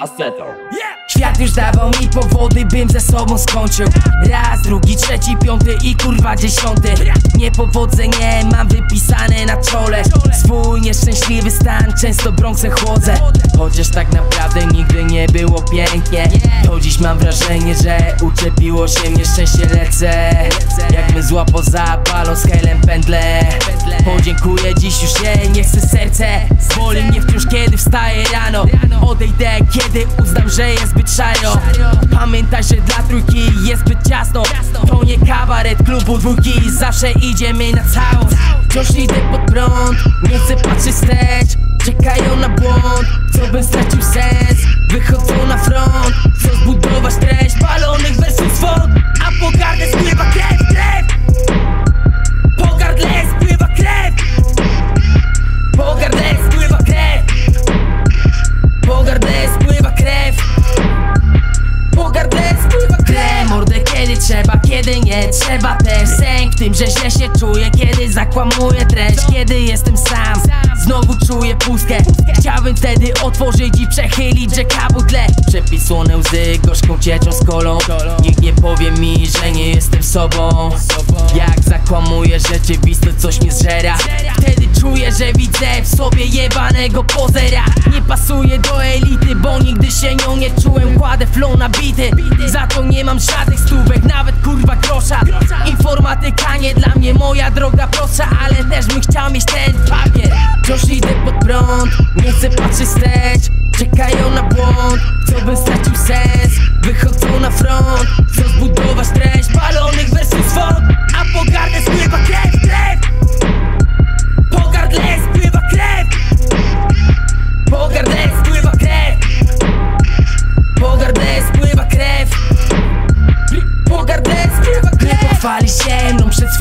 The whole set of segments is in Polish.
Aseto. Świat już dawał mi powody, bym ze sobą skończył. Raz, drugi, trzeci, piąty i kurwa dziesiąty. Niepowodzenie mam wypisane na czole. Swój nieszczęśliwy stan często brązę chłodzę. Chociaż tak naprawdę nigdy nie było pięknie. Do dziś mam wrażenie, że uczepiło się mnie szczęście lecę. Jakby zła poza palą z Helen pędle. Podziękuję dziś już jej, nie chcę serce. Boli mnie wciąż kiedy wstaję rano Odejdę kiedy uznam, że jest zbyt szaro Pamiętaj, że dla trójki jest zbyt ciasno. To nie kabaret klubu dwójki Zawsze idziemy na całość. Wciąż idę pod prąd, nie chcę patrzeć wstecz. Czekają na błąd, co bym stracił sens. Wychodzą na front, zbudować kiedy nie trzeba też Sęk w tym, że źle się czuję Kiedy zakłamuję treść, kiedy jestem sam Znowu czuję pustkę. Chciałbym wtedy otworzyć i przechylić rzeka butle Przepisłone łzy gorzką cieczą z kolą Nikt nie powie mi, że nie jestem sobą. Jak zakłamuję rzeczywistość, coś mnie zżera. Wtedy czuję, że widzę w sobie jebanego pozera. Nie pasuję do elity, bo nigdy się nią nie czułem. Kładę flow na bity, za to nie mam żadnych stówek Nawet kurwa grosza. Informatyka nie dla mnie moja droga prostsza Ale też bym chciał mieć ten papier. Wciąż idę pod prąd, nie chcę patrzeć wstecz Czekają na błąd,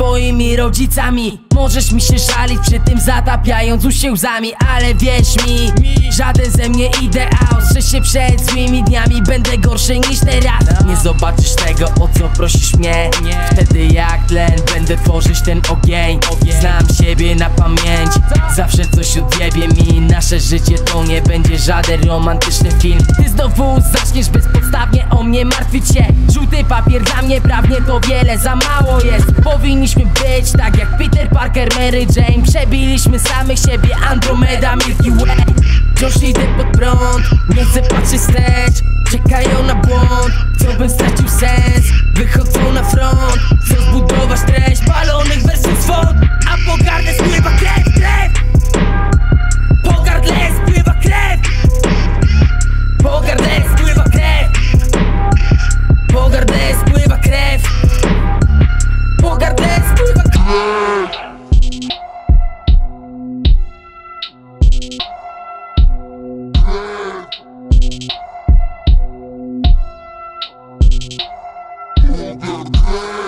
swoimi rodzicami. Możesz mi się żalić przy tym zatapiając uszy łzami Ale wierz mi, żaden ze mnie ideał. Strzeż się przed złymi dniami, będę gorszy niż teraz. Nie zobaczysz tego, o co prosisz mnie. Wtedy jak tlen, będę tworzyć ten ogień. Znam siebie na pamięć, zawsze coś odjebie mi. Nasze życie to nie będzie żaden romantyczny film. Ty znowu zaczniesz bezpodstawnie o mnie martwić się. Żółty papier dla mnie prawnie to wiele za mało jest. Powinniśmy być tak jak Peter Parker, Mary Jane. Przebiliśmy samych siebie, Andromeda, Milky Way. Wciąż idę pod prąd, nie chcę patrzeć wstecz. Czekają na błąd, co bym stracił sens Bye.